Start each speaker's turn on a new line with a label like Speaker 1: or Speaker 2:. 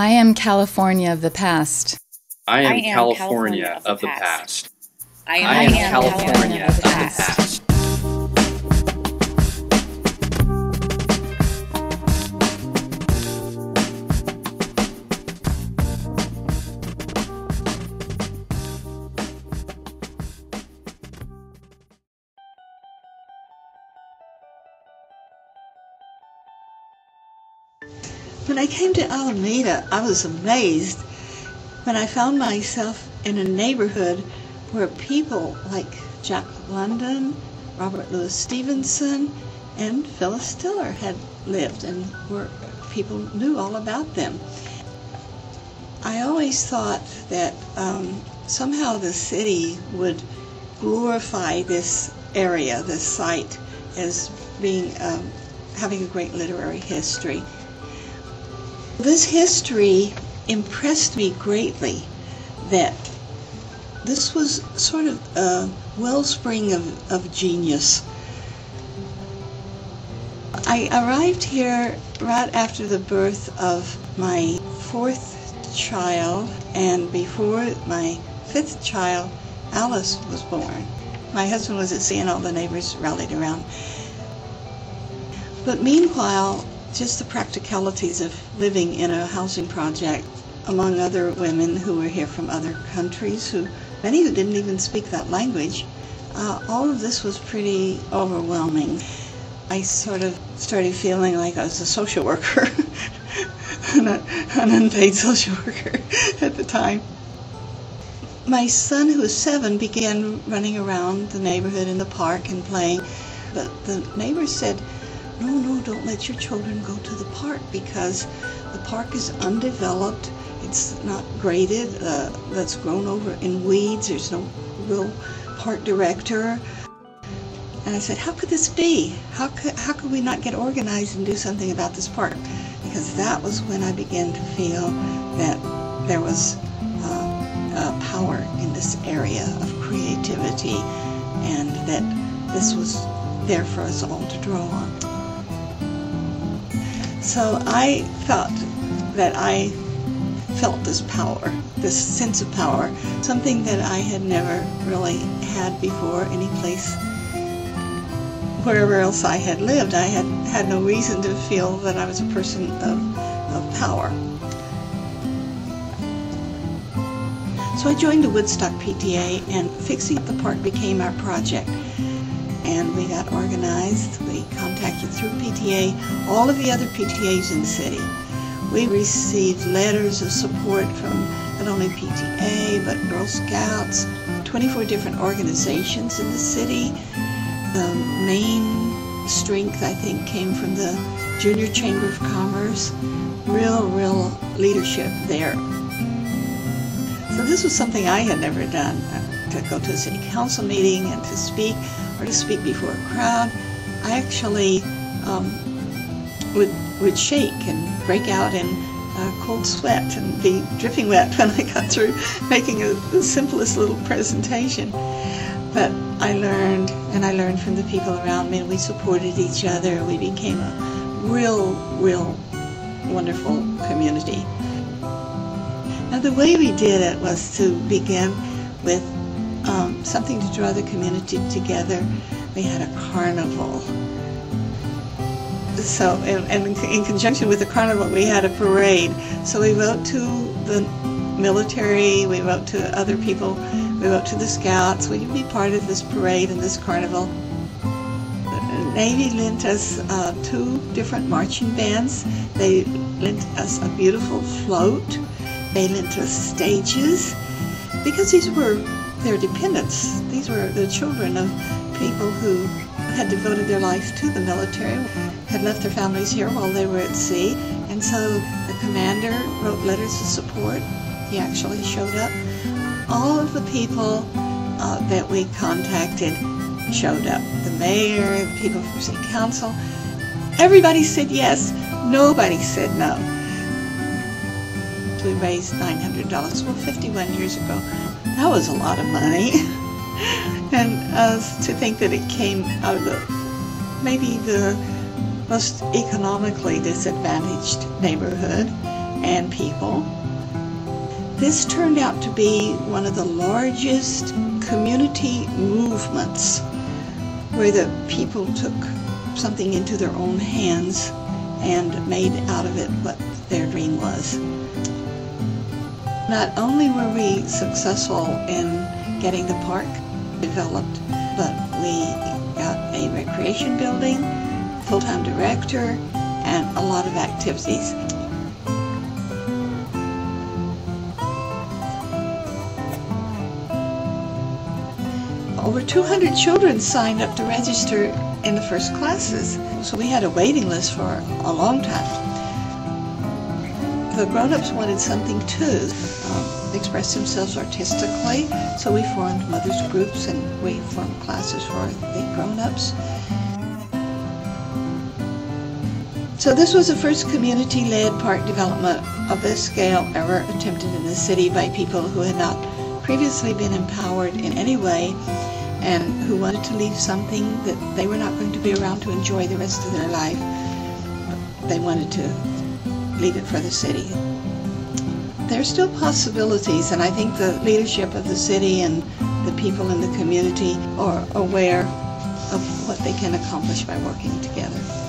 Speaker 1: I am California of the past.
Speaker 2: I am,
Speaker 3: I am
Speaker 2: California,
Speaker 3: California
Speaker 2: of the past.
Speaker 3: I am,
Speaker 2: I am California of the past.
Speaker 4: When I came to Alameda, I was amazed when I found myself in a neighborhood where people like Jack London, Robert Louis Stevenson, and Phyllis Diller had lived and where people knew all about them. I always thought that um, somehow the city would glorify this area, this site, as being um, having a great literary history. This history impressed me greatly that this was sort of a wellspring of, of genius. I arrived here right after the birth of my fourth child, and before my fifth child, Alice was born. My husband was at sea, and all the neighbors rallied around. But meanwhile, just the practicalities of living in a housing project among other women who were here from other countries, who many who didn't even speak that language. Uh, all of this was pretty overwhelming. I sort of started feeling like I was a social worker, an, an unpaid social worker at the time. My son, who was seven, began running around the neighborhood in the park and playing, but the neighbors said, no, no, don't let your children go to the park because the park is undeveloped. It's not graded. Uh, that's grown over in weeds. There's no real park director. And I said, how could this be? How could, how could we not get organized and do something about this park? Because that was when I began to feel that there was uh, power in this area of creativity and that this was there for us all to draw on. So I felt that I felt this power, this sense of power, something that I had never really had before any place wherever else I had lived. I had had no reason to feel that I was a person of, of power. So I joined the Woodstock PTA and fixing the park became our project and we got organized. We contacted through PTA all of the other PTAs in the city. We received letters of support from not only PTA but Girl Scouts, 24 different organizations in the city. The main strength, I think, came from the Junior Chamber of Commerce. Real, real leadership there. So this was something I had never done, to go to a city council meeting and to speak or to speak before a crowd. I actually um, would, would shake and break out in uh, cold sweat and be dripping wet when I got through making a, the simplest little presentation. But I learned, and I learned from the people around me, and we supported each other. We became a real, real wonderful community. Now, the way we did it was to begin with um, something to draw the community together. We had a carnival. So, and, and in conjunction with the carnival, we had a parade. So we wrote to the military, we wrote to other people, we wrote to the scouts. We could be part of this parade and this carnival. Navy lent us uh, two different marching bands. They lent us a beautiful float. They lent us stages because these were their dependents. These were the children of people who had devoted their life to the military, had left their families here while they were at sea, and so the commander wrote letters of support. He actually showed up. All of the people uh, that we contacted showed up. The mayor, the people from city council. Everybody said yes. Nobody said no. We raised $900, well, 51 years ago. That was a lot of money. and uh, to think that it came out of the, maybe the most economically disadvantaged neighborhood and people. This turned out to be one of the largest community movements where the people took something into their own hands and made out of it what their dream was. Not only were we successful in getting the park developed, but we got a recreation building, full-time director, and a lot of activities. Over 200 children signed up to register in the first classes, so we had a waiting list for a long time. The grown-ups wanted something too, um, express themselves artistically, so we formed mothers groups and we formed classes for the grown-ups. So this was the first community-led park development of this scale ever attempted in the city by people who had not previously been empowered in any way and who wanted to leave something that they were not going to be around to enjoy the rest of their life. They wanted to leave it for the city. There are still possibilities, and I think the leadership of the city and the people in the community are aware of what they can accomplish by working together.